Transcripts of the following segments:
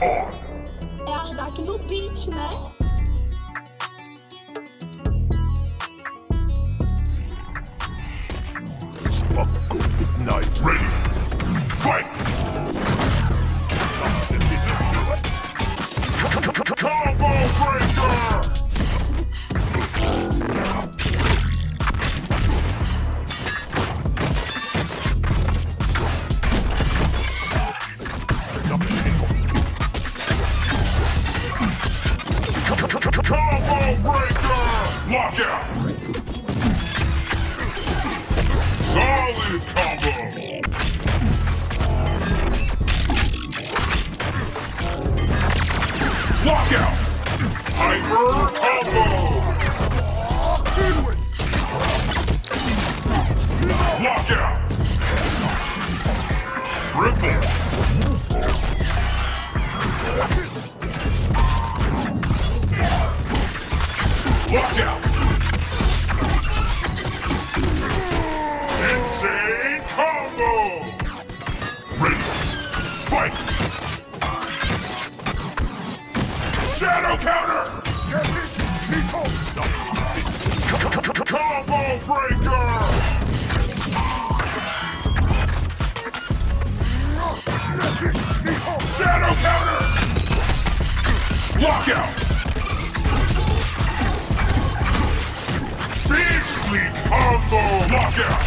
É a Ardak no beat, né? Lockout. Hyper combo. Lockout. Triple. Lockout. Beastly combo. Lockout.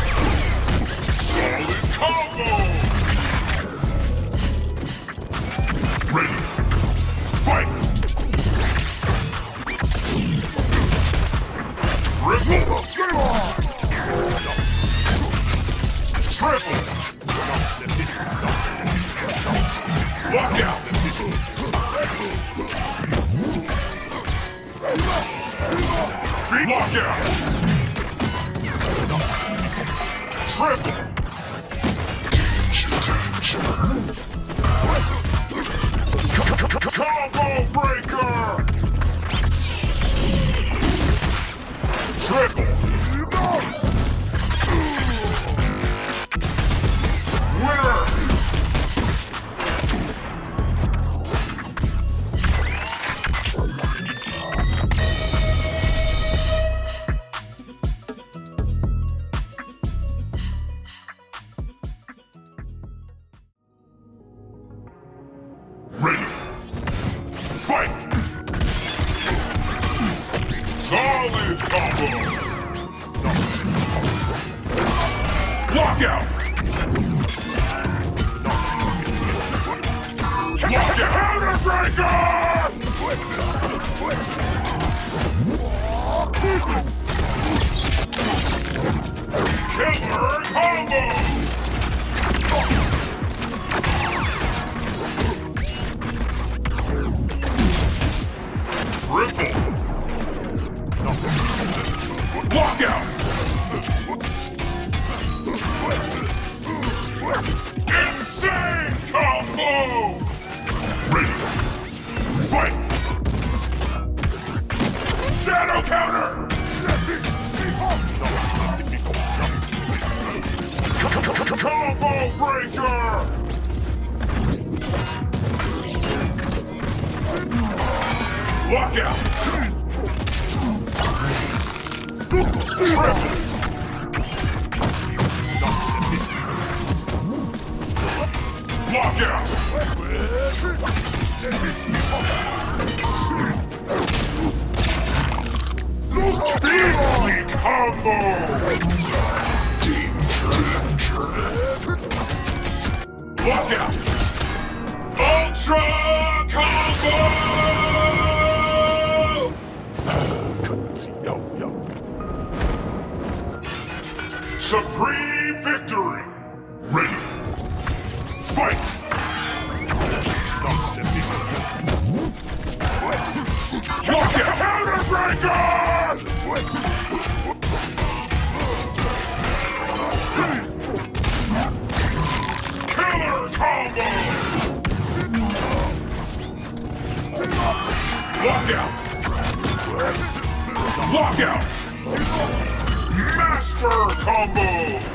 Solid combo. Combo breaker. Killer combo. Triple. Lockout. Counter. Combo. Lockout. Beastly combo. Lockout. Ultra combo. Supreme victory. Lockout! Lockout! Master Combo!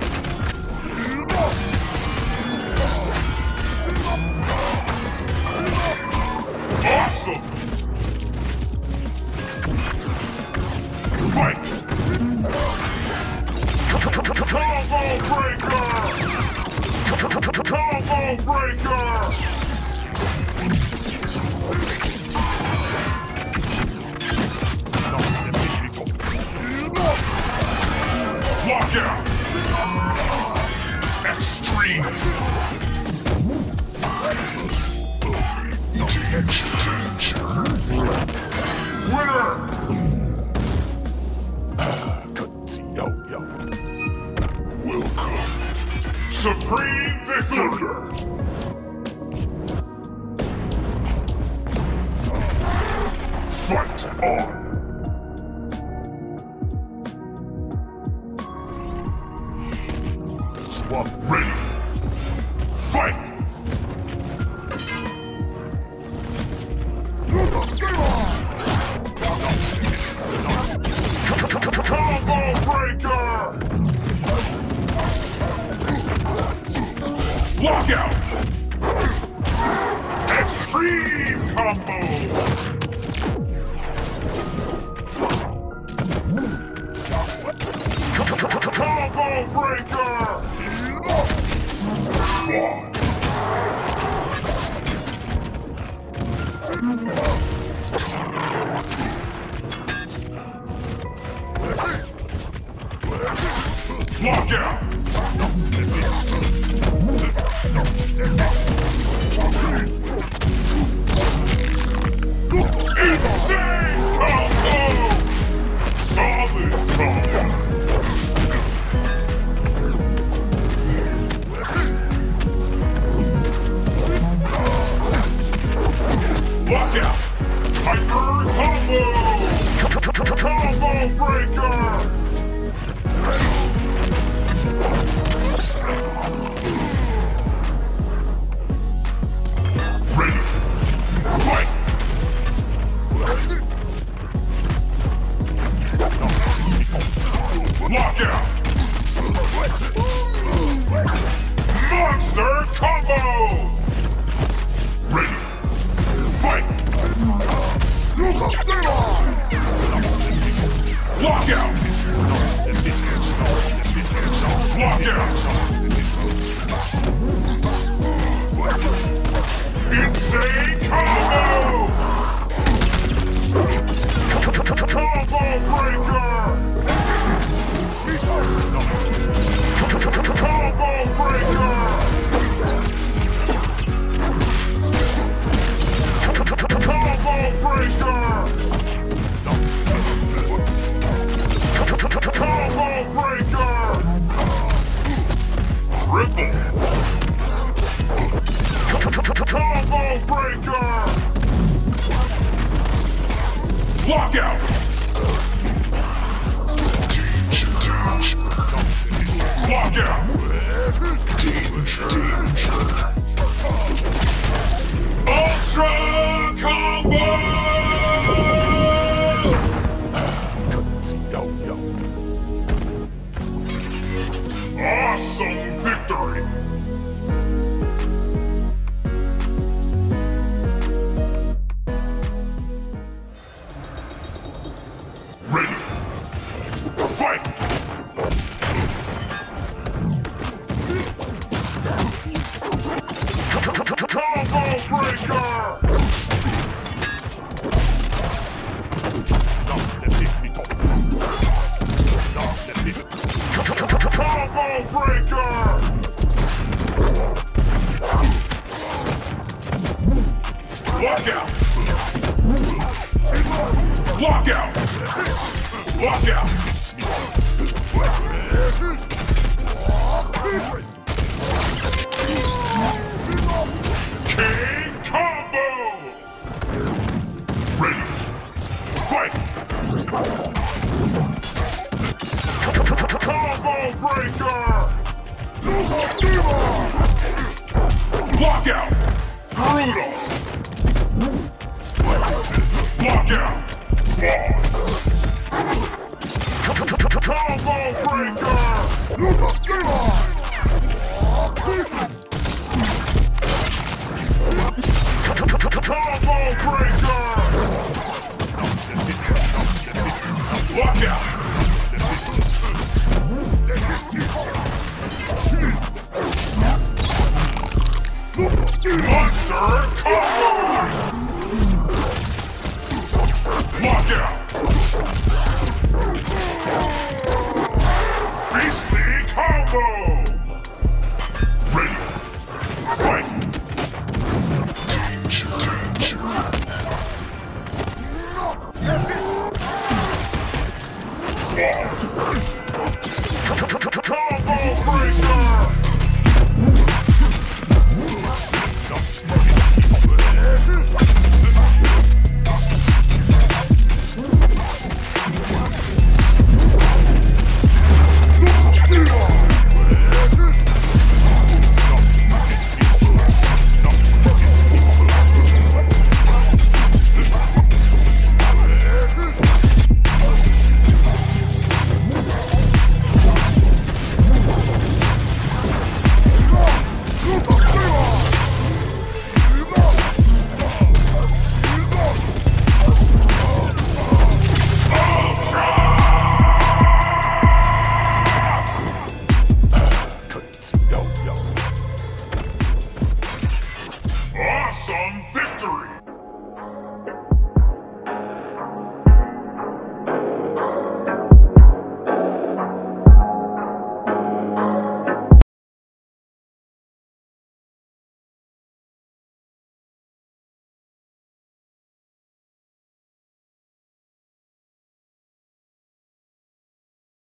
on. What ready? Fight! Breaker! Lockout! Extreme combo Come on. Insane combo! combo breaker! combo breaker! Danger! Danger! Danger! Fight! Combo Breaker! Nuka Blockout! Brutal! Blockout! Claw! Combo Breaker! Nuka Diva! Some.